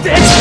It's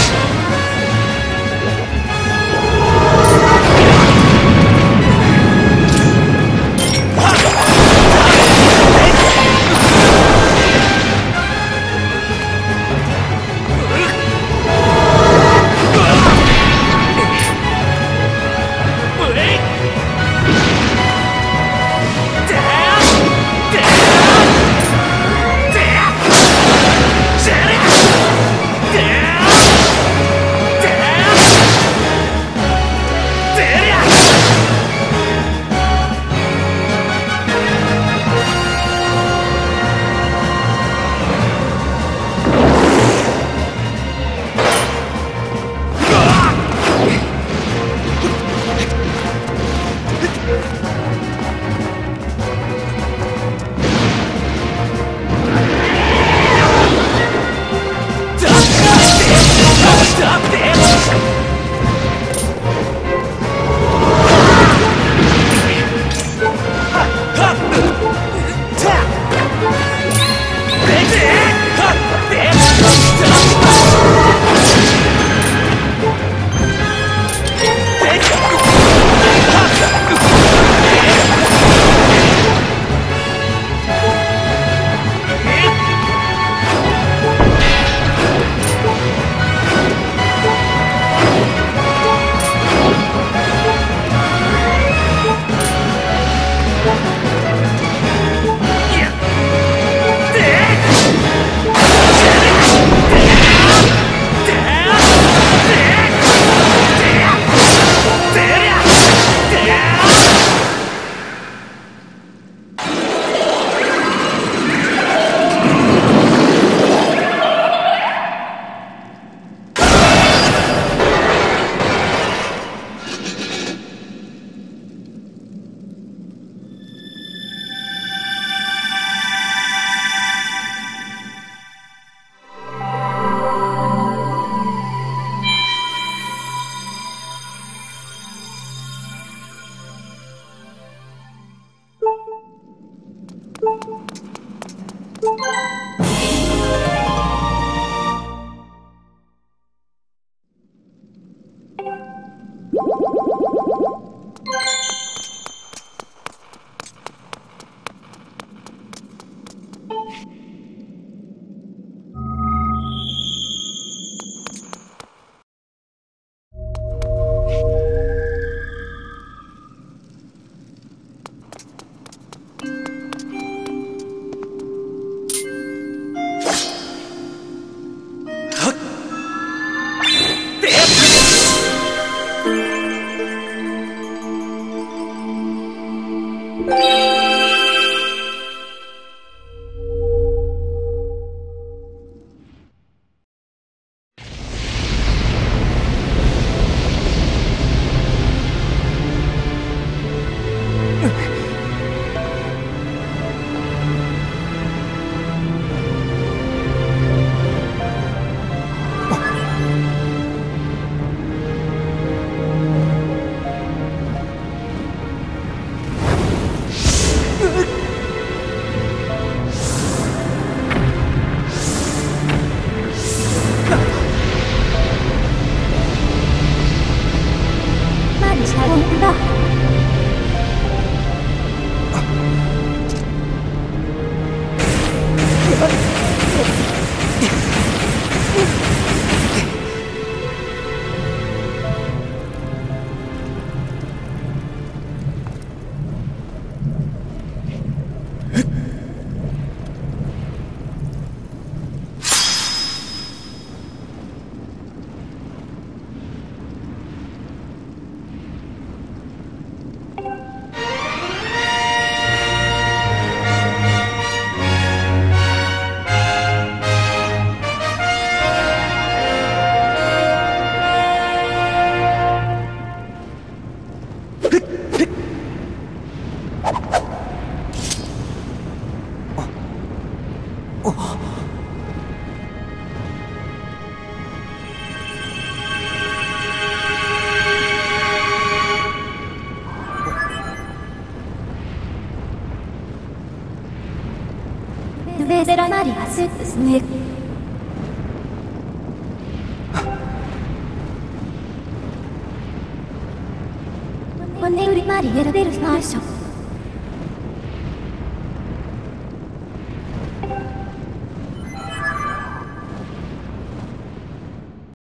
Música ね骨売りマリエラベルフマーション